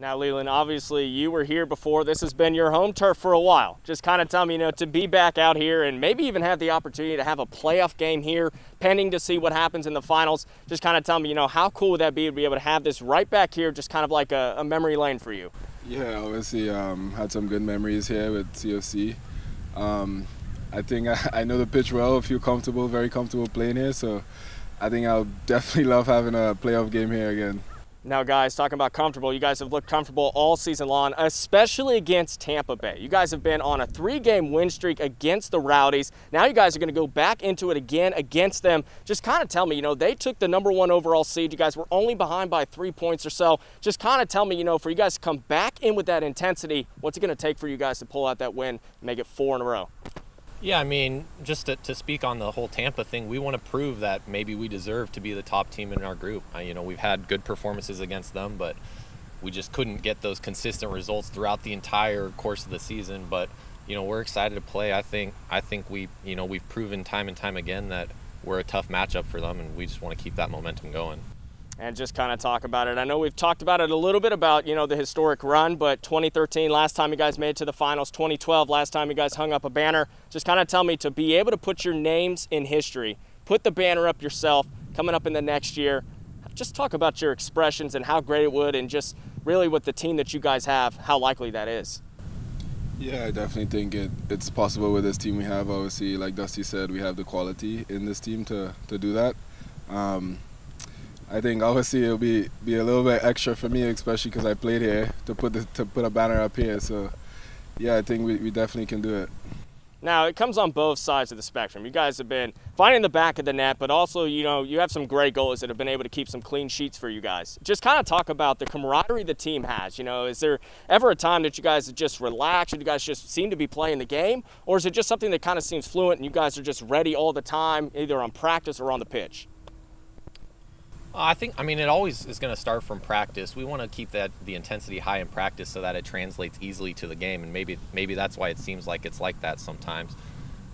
Now, Leland, obviously you were here before. This has been your home turf for a while. Just kind of tell me, you know, to be back out here and maybe even have the opportunity to have a playoff game here, pending to see what happens in the finals. Just kind of tell me, you know, how cool would that be to be able to have this right back here, just kind of like a, a memory lane for you? Yeah, obviously um, had some good memories here with CFC. Um, I think I, I know the pitch well, I feel comfortable, very comfortable playing here. So I think I'll definitely love having a playoff game here again. Now, guys, talking about comfortable, you guys have looked comfortable all season long, especially against Tampa Bay. You guys have been on a three-game win streak against the Rowdies. Now you guys are going to go back into it again against them. Just kind of tell me, you know, they took the number one overall seed. You guys were only behind by three points or so. Just kind of tell me, you know, for you guys to come back in with that intensity, what's it going to take for you guys to pull out that win make it four in a row? Yeah, I mean, just to, to, speak on the whole Tampa thing, we want to prove that maybe we deserve to be the top team in our group. You know, we've had good performances against them, but we just couldn't get those consistent results throughout the entire course of the season. But you know, we're excited to play. I think I think we you know we've proven time and time again that we're a tough matchup for them, and we just want to keep that momentum going and just kind of talk about it. I know we've talked about it a little bit about, you know, the historic run, but 2013, last time you guys made it to the finals, 2012, last time you guys hung up a banner. Just kind of tell me to be able to put your names in history, put the banner up yourself coming up in the next year. Just talk about your expressions and how great it would and just really with the team that you guys have, how likely that is. Yeah, I definitely think it, it's possible with this team we have. Obviously, like Dusty said, we have the quality in this team to, to do that. Um, I think obviously it'll be be a little bit extra for me, especially because I played here to put the, to put a banner up here. So yeah, I think we, we definitely can do it. Now it comes on both sides of the spectrum. You guys have been finding the back of the net, but also you know you have some great goals that have been able to keep some clean sheets for you guys. Just kind of talk about the camaraderie the team has. You know, is there ever a time that you guys just relax and you guys just seem to be playing the game, or is it just something that kind of seems fluent and you guys are just ready all the time, either on practice or on the pitch? I think, I mean, it always is going to start from practice. We want to keep that the intensity high in practice so that it translates easily to the game, and maybe maybe that's why it seems like it's like that sometimes.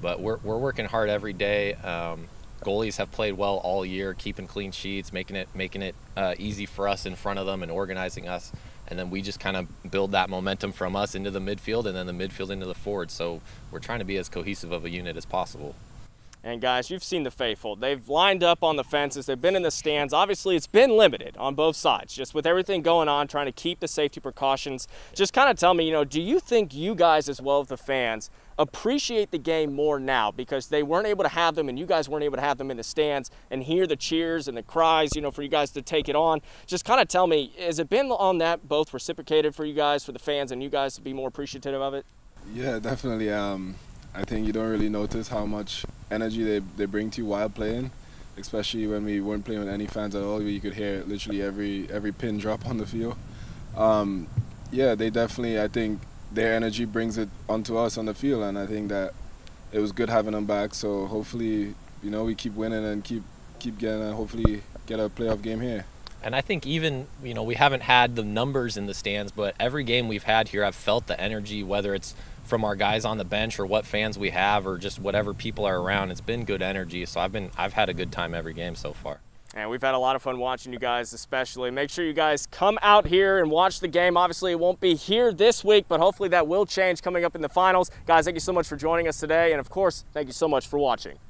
But we're we're working hard every day. Um, goalies have played well all year, keeping clean sheets, making it making it uh, easy for us in front of them, and organizing us. And then we just kind of build that momentum from us into the midfield, and then the midfield into the forward. So we're trying to be as cohesive of a unit as possible. And guys, you've seen the faithful. They've lined up on the fences. They've been in the stands. Obviously, it's been limited on both sides, just with everything going on, trying to keep the safety precautions. Just kind of tell me, you know, do you think you guys, as well as the fans, appreciate the game more now because they weren't able to have them and you guys weren't able to have them in the stands and hear the cheers and the cries, you know, for you guys to take it on. Just kind of tell me, has it been on that both reciprocated for you guys, for the fans, and you guys to be more appreciative of it? Yeah, definitely. Um, I think you don't really notice how much energy they, they bring to you while playing, especially when we weren't playing with any fans at all. You could hear literally every every pin drop on the field. Um, yeah, they definitely. I think their energy brings it onto us on the field, and I think that it was good having them back. So hopefully, you know, we keep winning and keep keep getting, and hopefully get a playoff game here. And I think even, you know, we haven't had the numbers in the stands, but every game we've had here, I've felt the energy, whether it's from our guys on the bench or what fans we have or just whatever people are around. It's been good energy. So I've been I've had a good time every game so far. And we've had a lot of fun watching you guys, especially. Make sure you guys come out here and watch the game. Obviously, it won't be here this week, but hopefully that will change coming up in the finals. Guys, thank you so much for joining us today. And of course, thank you so much for watching.